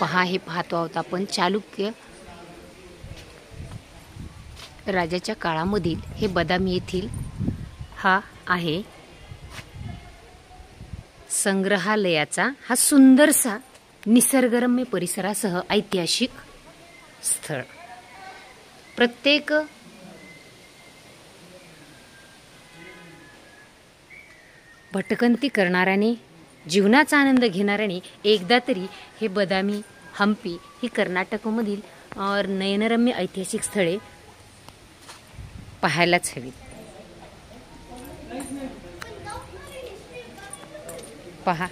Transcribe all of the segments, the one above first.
पहा हे पाहतो आहोत आपण. चालुक्य राजाच्या काळामधील हे बदामी येथील हा आहे संग्रहालयाचा हा सुंदरसा निसर्गरम्य परिसरासह ऐतिहासिक स्थळ. प्रत्येक भटकंती करणाऱ्याने जीवनाचा आनंद घेणाऱ्याने एकदा तरी हे बदामी हम्पी ही कर्नाटकमधील नयनरम्य ऐतिहासिक स्थळे पाहायलाच हवीत. पहा.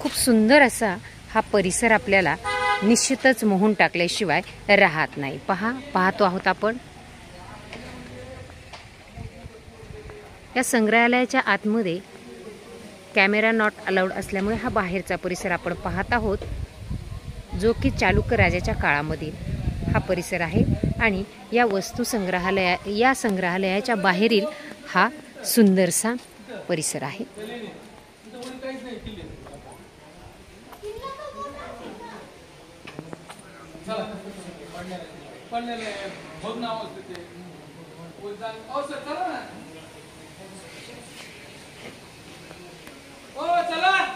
खूप सुंदर असा हा परिसर आपल्याला निश्चितच मोहून टाकल्याशिवाय राहत नाही. पहा पाहतो आहोत आपण. या संग्रहालयाच्या आतमध्ये कॅमेरा नॉट अलाउड असल्यामुळे हा बाहेरचा परिसर आपण पाहत आहोत जो की चालुक्य राजाच्या काळामधील हा परिसर आहे. आणि या वस्तू संग्रहालया या संग्रहालयाच्या बाहेरील हा सुंदरसा परिसर आहे.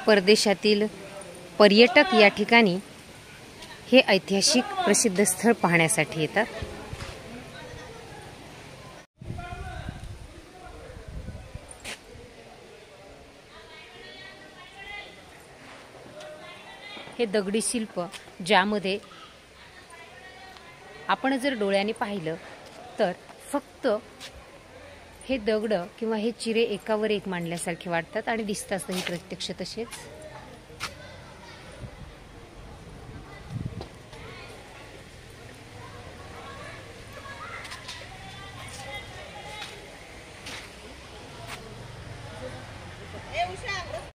परदेशातील पर्यटक या ठिकाणी हे ऐतिहासिक प्रसिद्ध स्थळ पाहण्यासाठी येतात. हे दगडी शिल्प ज्यामध्ये आपण जर डोळ्याने पाहिलं तर फक्त हे दगड किंवा हे चिरे एकावर एक मांडल्यासारखे वाटतात आणि दिसतातही प्रत्यक्ष तसेच.